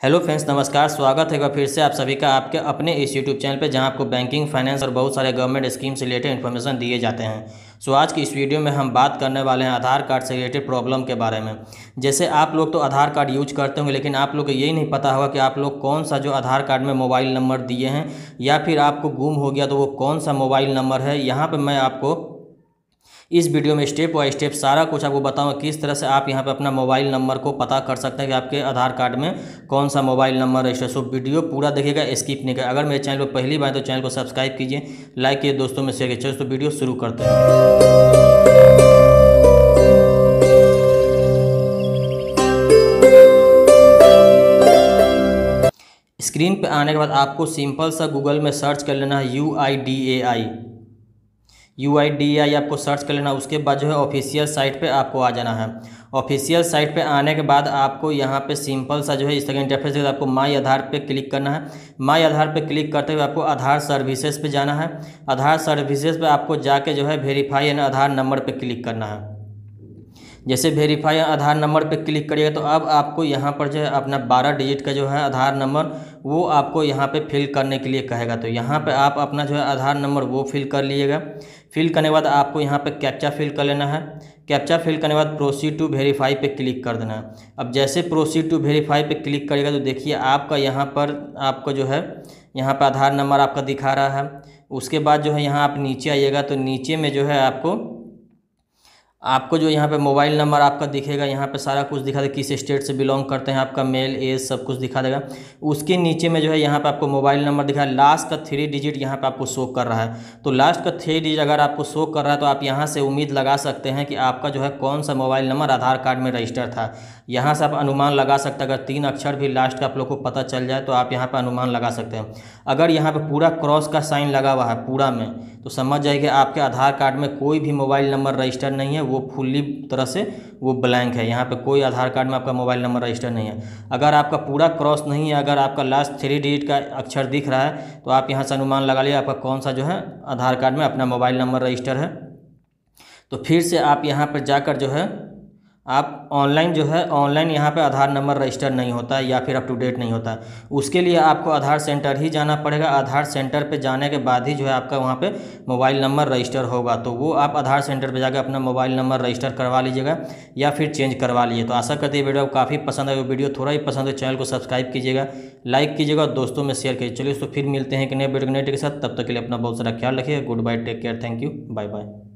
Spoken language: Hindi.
हेलो फ्रेंड्स, नमस्कार, स्वागत है एक बार फिर से आप सभी का आपके अपने इस यूट्यूब चैनल पे, जहाँ आपको बैंकिंग फाइनेंस और बहुत सारे गवर्नमेंट स्कीम से रिलेटेड इन्फॉर्मेशन दिए जाते हैं। सो आज की इस वीडियो में हम बात करने वाले हैं आधार कार्ड से रिलेटेड प्रॉब्लम के बारे में। जैसे आप लोग तो आधार कार्ड यूज़ करते होंगे, लेकिन आप लोग को यही नहीं पता होगा कि आप लोग कौन सा जो आधार कार्ड में मोबाइल नंबर दिए हैं, या फिर आपको गुम हो गया तो वो कौन सा मोबाइल नंबर है। यहाँ पर मैं आपको इस वीडियो में स्टेप बाय स्टेप सारा कुछ आपको बताऊँगा किस तरह से आप यहाँ पर अपना मोबाइल नंबर को पता कर सकते हैं कि आपके आधार कार्ड में कौन सा mobile number register so video पूरा देखिएगा, स्किप नहीं कर अगर मेरे चैनल पर पहली बार तो चैनल को सब्सक्राइब कीजिए, लाइक कीजिए दोस्तों में शेयर कीजिए। तो वीडियो शुरू करते हैं। स्क्रीन पे आने के बाद आपको सिंपल सा गूगल में सर्च कर लेना है U I D A I U I D A आपको सर्च कर लेना, उसके बाद जो है ऑफिशियल साइट पे आपको आ जाना है। ऑफिशियल साइट पे आने के बाद आपको यहाँ पे सिंपल सा जो है इस तरह इंटरफेस आपको माई आधार पे क्लिक करना है। माई आधार पे क्लिक करते हुए आपको आधार सर्विसेज़ पे जाना है। आधार सर्विसेज़ पे आपको जाके जो है वेरीफाई यानी आधार नंबर पे क्लिक करना है। जैसे वेरीफाई आधार नंबर पे क्लिक करिएगा तो अब आपको यहाँ पर जो है अपना बारह डिजिट का जो है आधार नंबर वो आपको यहाँ पे फिल करने के लिए कहेगा। तो यहाँ पे आप अपना जो है आधार नंबर वो फिल कर लीजिएगा। फिल करने के बाद आपको यहाँ पे कैप्चा फिल कर लेना है। कैप्चा फिल करने के बाद प्रोसीड टू वेरीफाई पे क्लिक कर देना है। अब जैसे प्रोसीड टू वेरीफाई पे क्लिक करेगा तो देखिए आपका यहाँ पर आपको जो है, यहाँ पर आधार नंबर आपका दिखा रहा है। उसके बाद जो है यहाँ आप नीचे आइएगा तो नीचे में जो है आपको आपको जो यहाँ पे मोबाइल नंबर आपका दिखेगा, यहाँ पे सारा कुछ दिखा देगा, किस स्टेट से बिलोंग करते हैं आपका, मेल, एज, सब कुछ दिखा देगा। उसके नीचे में जो है यहाँ पे आपको मोबाइल नंबर दिखा लास्ट का थ्री डिजिट यहाँ पे आपको शो कर रहा है। तो लास्ट का थ्री डिजिट अगर आपको शो कर रहा है तो आप यहाँ से उम्मीद लगा सकते हैं कि आपका जो है कौन सा मोबाइल नंबर आधार कार्ड में रजिस्टर था। यहाँ से आप अनुमान लगा सकते हैं। अगर तीन अक्षर भी लास्ट का आप लोग को पता चल जाए तो आप यहाँ पर अनुमान लगा सकते हैं। अगर यहाँ पर पूरा क्रॉस का साइन लगा हुआ है, पूरा में तो समझ जाइए कि आपके आधार कार्ड में कोई भी मोबाइल नंबर रजिस्टर नहीं है, वो फुल्ली तरह से वो ब्लैंक है। यहाँ पे कोई आधार कार्ड में आपका मोबाइल नंबर रजिस्टर नहीं है। अगर आपका पूरा क्रॉस नहीं है, अगर आपका लास्ट थ्री डिजिट का अक्षर दिख रहा है तो आप यहाँ से अनुमान लगा लिए आपका कौन सा जो है आधार कार्ड में अपना मोबाइल नंबर रजिस्टर है। तो फिर से आप यहाँ पर जाकर जो है आप ऑनलाइन जो है ऑनलाइन यहाँ पे आधार नंबर रजिस्टर नहीं होता है या फिर अप टू डेट नहीं होता। है उसके लिए आपको आधार सेंटर ही जाना पड़ेगा। आधार सेंटर पे जाने के बाद ही जो है आपका वहाँ पे मोबाइल नंबर रजिस्टर होगा। तो वो आप आधार सेंटर पे जाकर अपना मोबाइल नंबर रजिस्टर करवा लीजिएगा या फिर चेंज करवा लीजिए तो आशा करते हैं वीडियो काफ़ी पसंद है वीडियो थोड़ा ही पसंद है चैनल को सब्सक्राइब कीजिएगा लाइक कीजिएगा और दोस्तों में शेयर कीजिए चलिए तो फिर मिलते हैं कि नए वीडियो के साथ। तब तक के लिए अपना बहुत सारा ख्याल रखिए good bye take care thank you bye bye